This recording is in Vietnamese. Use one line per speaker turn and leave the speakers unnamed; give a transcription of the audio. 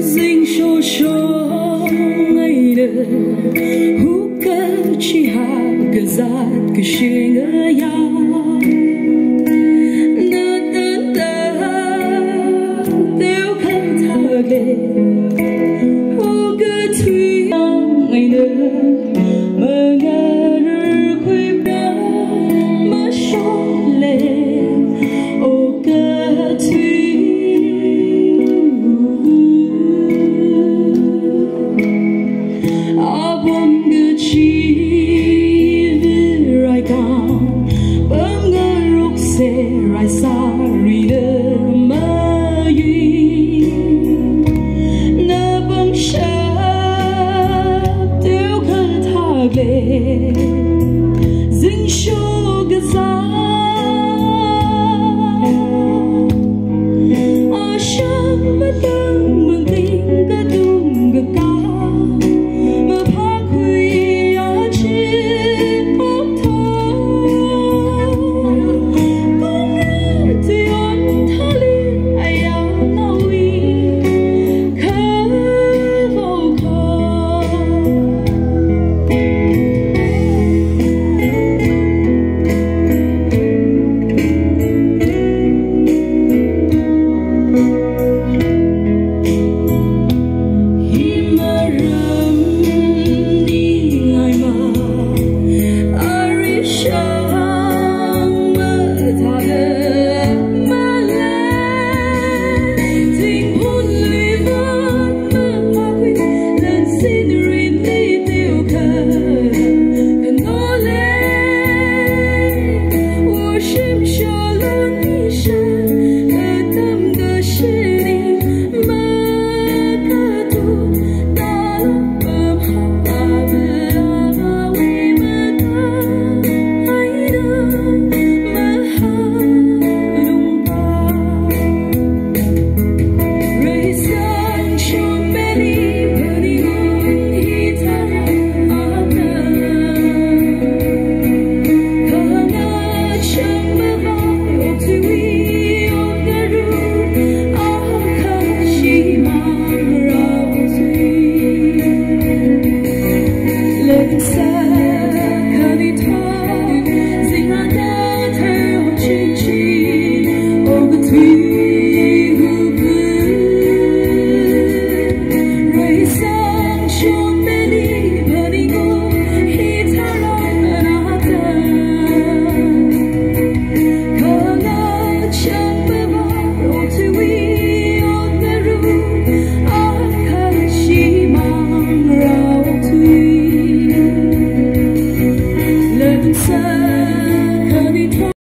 Sinh cho cho ngày đời hú cơ chi hạ cơ giác cơ shi ngơ yang My But